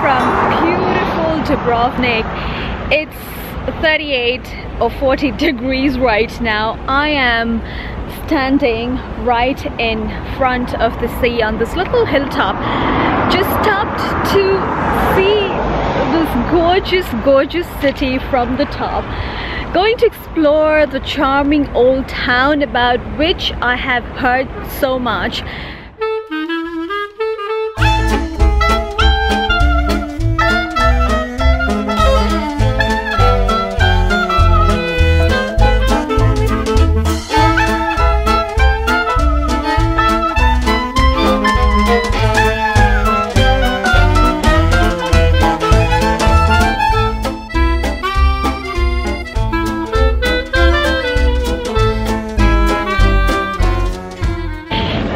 from beautiful Dubrovnik. It's 38 or 40 degrees right now. I am standing right in front of the sea on this little hilltop. Just stopped to see this gorgeous, gorgeous city from the top. Going to explore the charming old town about which I have heard so much.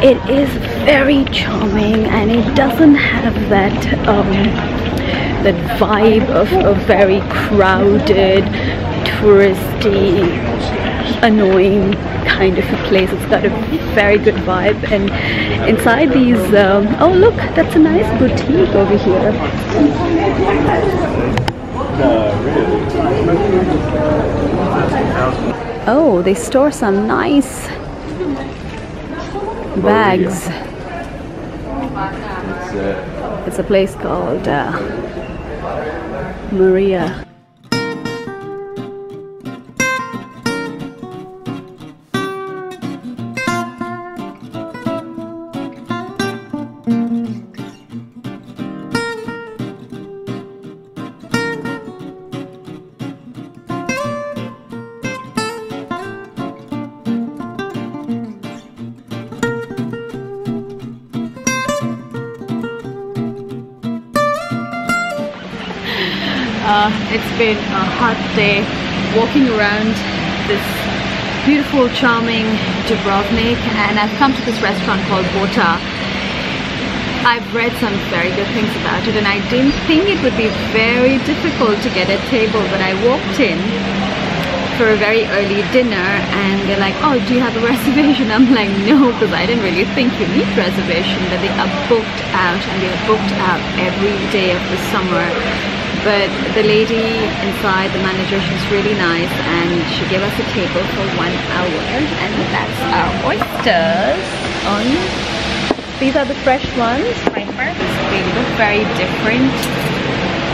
It is very charming and it doesn't have that um, that vibe of a very crowded touristy annoying kind of a place. It's got a very good vibe and inside these um, oh look that's a nice boutique over here. Oh they store some nice bags. It's a place called uh, Maria. Uh, it's been a hot day walking around this beautiful, charming Dubrovnik and I've come to this restaurant called Bota. I've read some very good things about it and I didn't think it would be very difficult to get a table but I walked in for a very early dinner and they're like, oh, do you have a reservation? I'm like, no, because I didn't really think you need reservation, but they are booked out and they are booked out every day of the summer but the lady inside, the manager, she's really nice and she gave us a table for one hour and that's our oysters on these are the fresh ones. They look very different.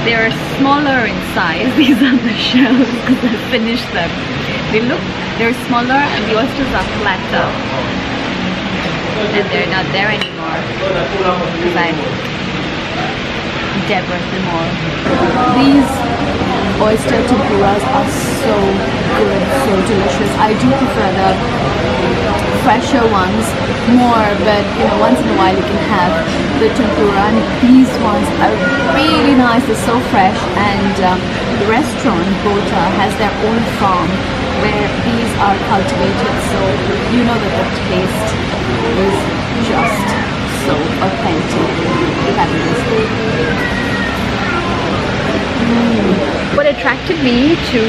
They're smaller in size these are the shells because I finished them. They look they're smaller and the oysters are flatter. And they're not there anymore. Because I Deborah all. These oyster tempuras are so good, so delicious. I do prefer the fresher ones more, but you know, once in a while you can have the tempura. And these ones are really nice. They're so fresh, and um, the restaurant Bota has their own farm where these are cultivated, so you know that the taste is just so authentic. Attracted me to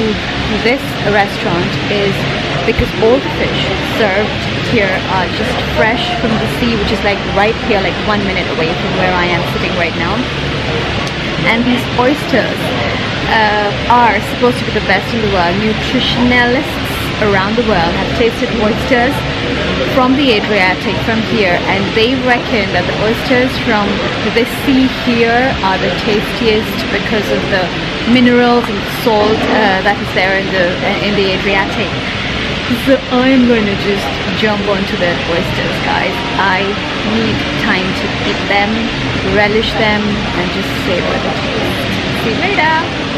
this restaurant is because all the fish served here are just fresh from the sea, which is like right here, like one minute away from where I am sitting right now. And these oysters uh, are supposed to be the best in the world. Nutritionalists around the world have tasted oysters from the Adriatic, from here, and they reckon that the oysters from the sea here are the tastiest because of the minerals and salt uh, that is there in the uh, in the Adriatic. So I'm going to just jump onto the oysters, guys. I need time to eat them, relish them, and just savor the taste. See you later!